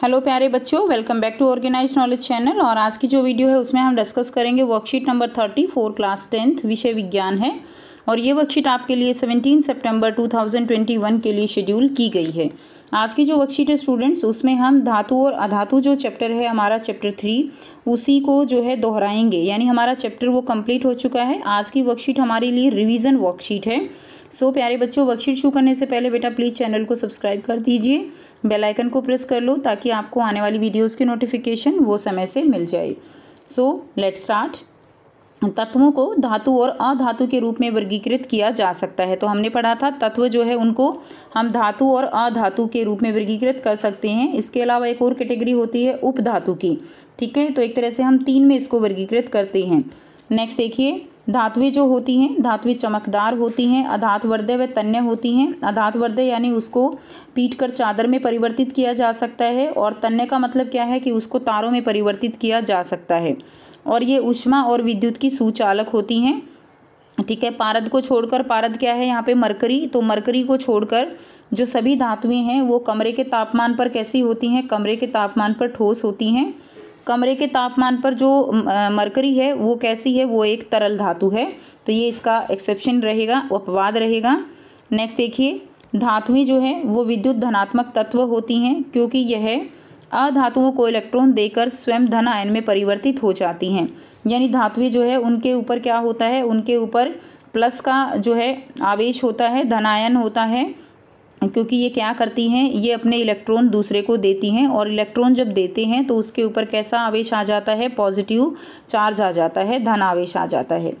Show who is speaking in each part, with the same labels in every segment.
Speaker 1: Hello प्यारे बच्चों welcome back to organize knowledge channel और आज की जो वीडियो है उसमें हम डिस्कस करेंगे worksheet number thirty four class tenth विषय विज्ञान है और ये वर्कशीट आपके लिए सेवनटीन सितंबर टू थाउज़ेंड ट्वेंटी वन के लिए शेड्यूल की गई है। आज की जो वर्कशीट है स्टूडेंट्स उसमें हम धातु और अधातु जो चैप्टर है हमारा चैप्टर थ्री उसी को जो है दोहराएँगे। यानी हमारा चैप्टर वो कंप्लीट हो चुका है। आज की वर्कशीट हमारे लिए रिवीजन वर्कशीट है। सो so, प्यारे बच्चों वर्कशीट शुरू करने से पहले बेटा प्लीज़ चैनल को सब्सक्राइब कर दीजिए। बेल आइकन को प्रेस कर लो ताकि आपको आने वाली वीडियोस की नोटिफिकेशन वो समय से मिल जाए। सो लेट स्टार्ट तत्वों को धातु और अधातु के रूप में वर्गीकृत किया जा सकता है। तो हमने पढ़ा था, तत्व जो है उनको हम धातु और अधातु के रूप में वर्गीकृत कर सकते हैं। इसके अलावा एक और कैटेगरी होती है उपधातु की, ठीक है? तो एक तरह से हम तीन में इसको वर्गीकृत करते हैं। नेक्स्ट देखिए, धातुएँ जो होती हैं, धातुएँ चमकदार होती हैं अधात वर्दय व तन्य होती हैं। अधात वर्दय यानी उसको पीट कर चादर में परिवर्तित किया जा सकता है और तन्य का मतलब क्या है कि उसको तारों में परिवर्तित किया जा सकता है। और ये उष्मा और विद्युत की सुचालक होती हैं। ठीक है, पारद को छोड़कर, पारद क्या है यहाँ पे? मरकरी। तो मरकरी को छोड़कर जो सभी धातुएँ हैं, वो कमरे के तापमान पर कैसी होती हैं? कमरे के तापमान पर ठोस होती हैं। कमरे के तापमान पर जो मरकरी है, वो कैसी है? वो एक तरल धातु है। तो ये इसका एक्सेप्शन रहेगा, अपवाद रहेगा। नेक्स्ट देखिए, धातुएँ जो है, वो विद्युत धनात्मक तत्व होती हैं, क्योंकि यह अधातुओं को इलेक्ट्रॉन देकर स्वयं धन आयन में परिवर्तित हो जाती हैं। यानी धातुएँ जो है, उनके ऊपर क्या होता है? उनके ऊपर प्लस का जो है, आवेश होता है धनायन होता है, क्योंकि ये क्या करती हैं? ये अपने इलेक्ट्रॉन दूसरे को देती हैं और इलेक्ट्रॉन जब देते हैं तो उसके ऊपर कैसा आवेश आ जाता है? पॉजिटिव चार्ज आ जाता है, धन आवेश आ जाता है।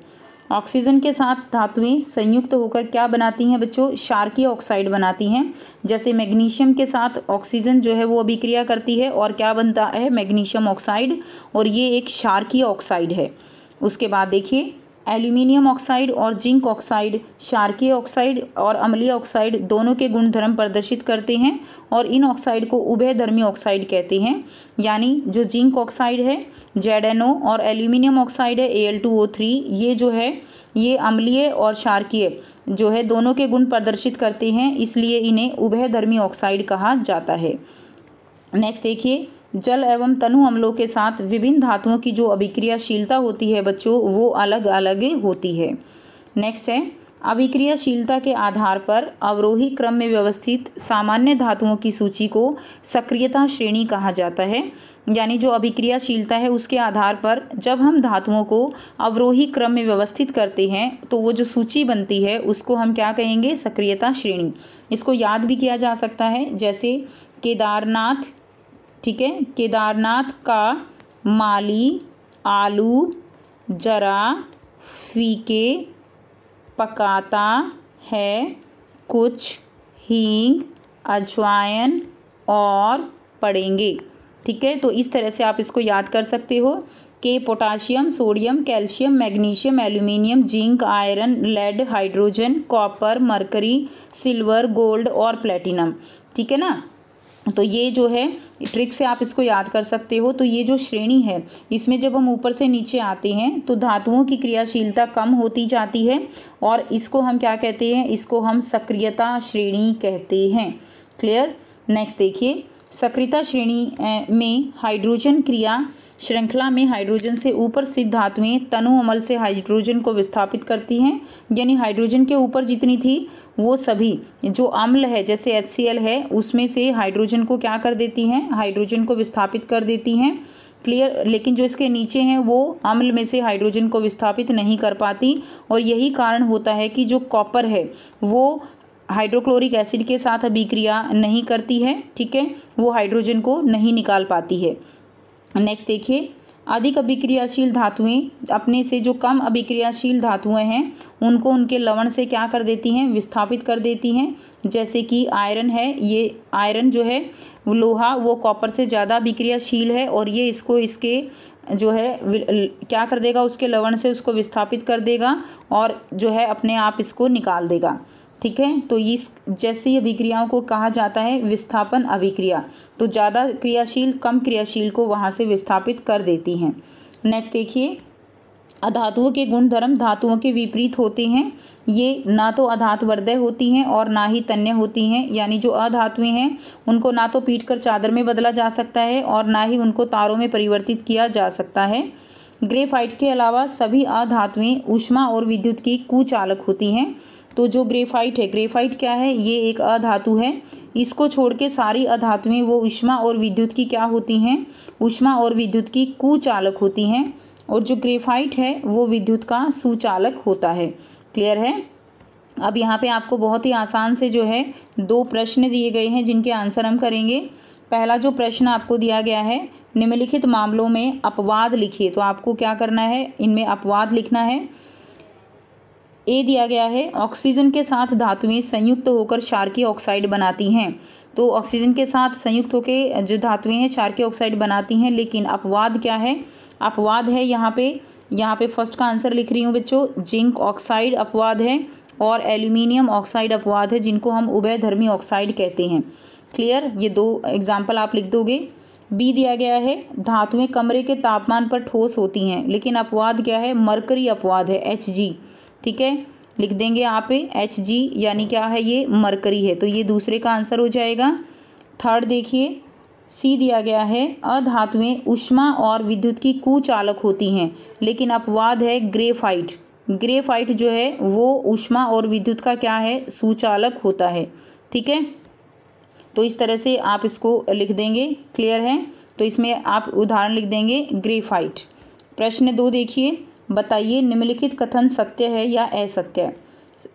Speaker 1: ऑक्सीजन के साथ धातुएँ संयुक्त होकर क्या बनाती हैं बच्चों? शार्कीय ऑक्साइड बनाती हैं। जैसे मैग्नीशियम के साथ ऑक्सीजन जो है वो अभिक्रिया करती है और क्या बनता है? मैग्नीशियम ऑक्साइड और ये एक शार्कीय ऑक्साइड है। उसके बाद देखिए एल्यूमिनियम ऑक्साइड और जिंक ऑक्साइड शार्कीय ऑक्साइड और अम्लीय ऑक्साइड दोनों के गुणधर्म प्रदर्शित करते हैं और इन ऑक्साइड को उभयधर्मी ऑक्साइड कहते हैं। यानी जो जिंक ऑक्साइड है, जेड और एल्यूमिनियम ऑक्साइड है, ए ये जो है, ये अम्लीय और शार्कीय जो है दोनों के गुण प्रदर्शित करते हैं, इसलिए इन्हें उभयधर्मी ऑक्साइड कहा जाता है। नेक्स्ट देखिए जल एवं तनु अम्लों के साथ विभिन्न धातुओं की जो अभिक्रियाशीलता होती है बच्चों, वो अलग अलग होती है। नेक्स्ट है, अभिक्रियाशीलता के आधार पर अवरोही क्रम में व्यवस्थित सामान्य धातुओं की सूची को सक्रियता श्रेणी कहा जाता है। यानी जो अभिक्रियाशीलता है, उसके आधार पर जब हम धातुओं को अवरोही क्रम में व्यवस्थित करते हैं तो वो जो सूची बनती है, उसको हम क्या कहेंगे? सक्रियता श्रेणी। इसको याद भी किया जा सकता है, जैसे केदारनाथ ठीक है? केदारनाथ का माली, आलू, जरा, फीके, पकाता है, कुछ हींग, अजवाइन और पड़ेंगे। ठीक है? तो इस तरह से आप इसको याद कर सकते हो कि potassium, sodium, calcium, magnesium, aluminium, zinc, iron, lead, hydrogen, copper, mercury, silver, gold और प्लेटिनम। ठीक है ना? तो ये जो है, ट्रिक से आप इसको याद कर सकते हो। तो ये जो श्रेणी है, इसमें जब हम ऊपर से नीचे आते हैं तो धातुओं की क्रियाशीलता कम होती जाती है और इसको हम क्या कहते हैं? इसको हम सक्रियता श्रेणी कहते हैं। क्लियर नेक्स्ट देखिए। सक्रियता श्रेणी में हाइड्रोजन क्रिया श्रृंखला में हाइड्रोजन से ऊपर स्थित धातुएँ तनु अमल से हाइड्रोजन को विस्थापित करती हैं। यानी हाइड्रोजन के ऊपर जितनी थी, वो सभी, जो अम्ल है, जैसे एच है, उसमें से हाइड्रोजन को क्या कर देती हैं? हाइड्रोजन को विस्थापित कर देती हैं। क्लियर लेकिन जो इसके नीचे हैं, वो अम्ल में से हाइड्रोजन को विस्थापित नहीं कर पाती। और यही कारण होता है कि जो कॉपर है, वो हाइड्रोक्लोरिक एसिड के साथ अभिक्रिया नहीं करती है, ठीक है? वो हाइड्रोजन को नहीं निकाल पाती है। नेक्स्ट देखिए, अधिक अभिक्रियाशील धातुएँ, अपने से जो कम अभिक्रियाशील धातुएँ हैं, उनको उनके लवण से क्या कर देती हैं? विस्थापित कर देती हैं। जैसे कि आयरन है, ये आयरन जो है लोहा, वो कॉपर से ज़्यादा अभिक्रियाशील है और ये इसको इसके जो है क्या कर देगा? उसके लवण से उसको विस्थापित कर देगा और जो है, अपने आप इसको निकाल देगा। ठीक है? तो इस, जैसी अभिक्रियाओं को कहा जाता है, विस्थापन अभिक्रिया तो ज़्यादा क्रियाशील, कम क्रियाशील को वहाँ से विस्थापित कर देती हैं। नेक्स्ट देखिए, अधातुओं के गुण धर्म धातुओं के विपरीत होते हैं। ये ना तो अधात वर्दय होती हैं और ना ही तन्य होती हैं, यानी जो अधातुएँ हैं, उनको ना तो पीट कर चादर में बदला जा सकता है और ना ही उनको तारों में परिवर्तित किया जा सकता है। ग्रेफाइट के अलावा सभी अधातुएँ ऊष्मा और विद्युत की कुचालक होती हैं। तो जो ग्रेफाइट है, ग्रेफाइट क्या है? ये एक अधातु है। इसको छोड़ के सारी अधातुएँ, वो उष्मा और विद्युत की क्या होती हैं? उष्मा और विद्युत की कुचालक होती हैं। और जो ग्रेफाइट है, वो विद्युत का सुचालक होता है। क्लियर है? अब यहाँ पे आपको बहुत ही आसान से जो है, दो प्रश्न दिए गए हैं, जिनके आंसर हम करेंगे। पहला जो प्रश्न आपको दिया गया है, निम्नलिखित मामलों में अपवाद लिखिए। तो आपको क्या करना है? इनमें अपवाद लिखना है। ए दिया गया है, ऑक्सीजन के साथ धातुएँ संयुक्त होकर क्षारकीय ऑक्साइड बनाती हैं। तो ऑक्सीजन के साथ संयुक्त होकर जो धातुएँ हैं, क्षारकीय ऑक्साइड बनाती हैं, लेकिन अपवाद क्या है? अपवाद है यहाँ पे यहाँ पे फ़र्स्ट का आंसर लिख रही हूँ बच्चों, जिंक ऑक्साइड अपवाद है और एल्यूमिनियम ऑक्साइड अपवाद है, जिनको हम उभय ऑक्साइड कहते हैं। क्लियर? ये दो एग्ज़ाम्पल आप लिख दोगे। बी दिया गया है, धातुएँ कमरे के तापमान पर ठोस होती हैं, लेकिन अपवाद क्या है? मरकरी अपवाद है एच जी ठीक है? लिख देंगे आप एच जी यानी क्या है ये? मरकरी है। तो ये दूसरे का आंसर हो जाएगा। थर्ड देखिए सी दिया गया है, अधातुएँ उष्मा और विद्युत की कुचालक होती हैं, लेकिन अपवाद है ग्रेफाइट ग्रेफाइट जो है, वो उष्मा और विद्युत का क्या है? सुचालक होता है। ठीक है? तो इस तरह से आप इसको लिख देंगे। क्लियर है? तो इसमें आप उदाहरण लिख देंगे ग्रेफाइट प्रश्न दो देखिए। बताइए, निम्नलिखित कथन सत्य है या असत्य?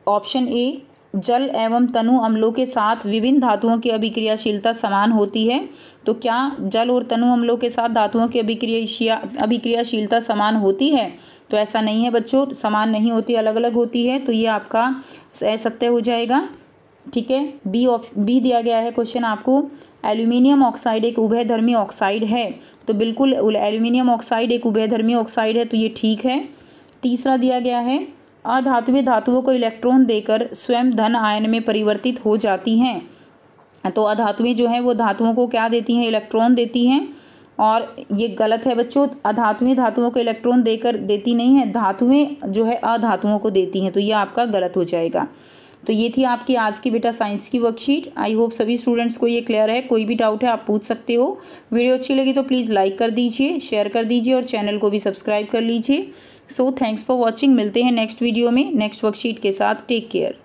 Speaker 1: ऑप्शन ए, जल एवं तनु अम्लों के साथ विभिन्न धातुओं की अभिक्रियाशीलता समान होती है। तो क्या जल और तनु अम्लों के साथ धातुओं की अभिक्रिया अभिक्रियाशीलता समान होती है? तो ऐसा नहीं है बच्चों, समान नहीं होती अलग अलग होती है। तो ये आपका असत्य हो जाएगा। ठीक है? बी ऑप्शन बी दिया गया है क्वेश्चन आपको। एल्यूमिनियम ऑक्साइड एक उभयधर्मी ऑक्साइड है। तो बिल्कुल एल्यूमिनियम ऑक्साइड एक उभयधर्मी ऑक्साइड है तो ये ठीक है। तीसरा दिया गया है अधातुएँ धातुओं को इलेक्ट्रॉन देकर स्वयं धन आयन में परिवर्तित हो जाती हैं। तो अधातुएँ जो हैं, वो धातुओं को क्या देती हैं? इलेक्ट्रॉन देती हैं। और ये गलत है बच्चों अधातुएँ धातुओं को इलेक्ट्रॉन देकर देती नहीं है, धातुएँ जो है अधातुओं को देती हैं तो ये आपका गलत हो जाएगा। तो ये थी आपकी आज की बेटा साइंस की वर्कशीट आई होप सभी स्टूडेंट्स को ये क्लियर है। कोई भी डाउट है, आप पूछ सकते हो। वीडियो अच्छी लगी तो प्लीज़ लाइक कर दीजिए शेयर कर दीजिए और चैनल को भी सब्सक्राइब कर लीजिए। सो थैंक्स फॉर वॉचिंग मिलते हैं नेक्स्ट वीडियो में नेक्स्ट वर्कशीट के साथ। Take care